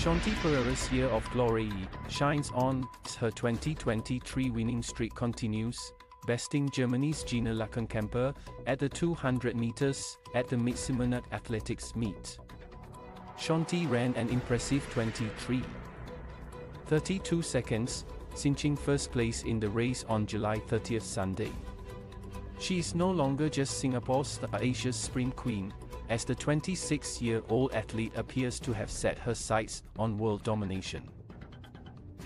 Shanti Pereira's year of glory shines on as her 2023 winning streak continues, besting Germany's Gina Lückenkemper at the 200 meters at the Mid-Simonette Athletics meet. Shanti ran an impressive 23. 32 seconds, cinching first place in the race on July 30th Sunday. She is no longer just Singapore's Asia's sprint queen, as the 26-year-old athlete appears to have set her sights on world domination.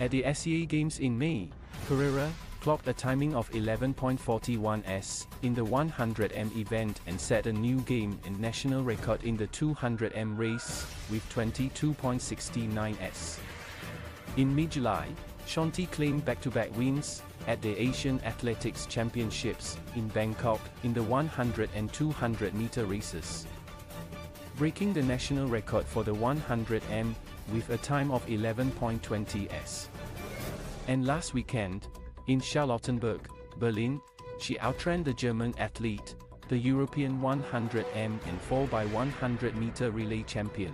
At the SEA Games in May, Pereira clocked a timing of 11.41 s in the 100m event and set a new game and national record in the 200m race with 22.69 s. In mid-July, Shanti claimed back-to-back wins at the Asian Athletics Championships in Bangkok in the 100 and 200 meter races. Breaking the national record for the 100m with a time of 11.20 s. And last weekend, in Charlottenburg, Berlin, she outran the German athlete, the European 100m and 4x100 meter relay champion.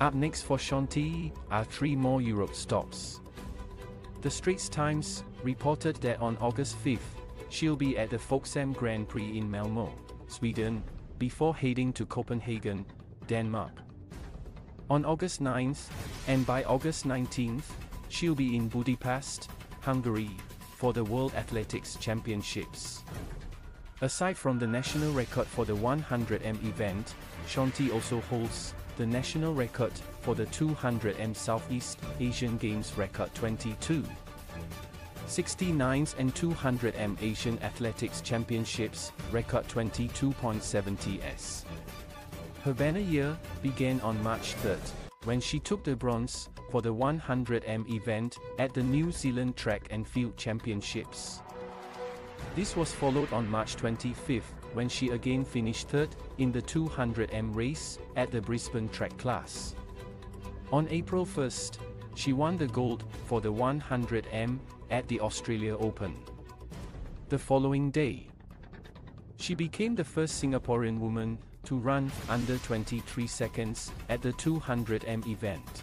Up next for Shanti are three more Europe stops. The Straits Times reported that on August 5th, she'll be at the Folksam Grand Prix in Malmö, Sweden, before heading to Copenhagen, Denmark. On August 9th, and by August 19th, she'll be in Budapest, Hungary, for the World Athletics Championships. Aside from the national record for the 100m event, Shanti also holds the national record for the 200m Southeast Asian Games record 22. 69s and 200m Asian Athletics Championships record 22.70 s. Her banner year began on March 3rd, when she took the bronze for the 100m event at the New Zealand Track and Field Championships. This was followed on March 25th, when she again finished third in the 200m race at the Brisbane track class. On April 1st, she won the gold for the 100m at the Australia Open. The following day, she became the first Singaporean woman to run under 23 seconds at the 200m event.